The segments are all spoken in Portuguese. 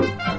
Woo!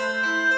Música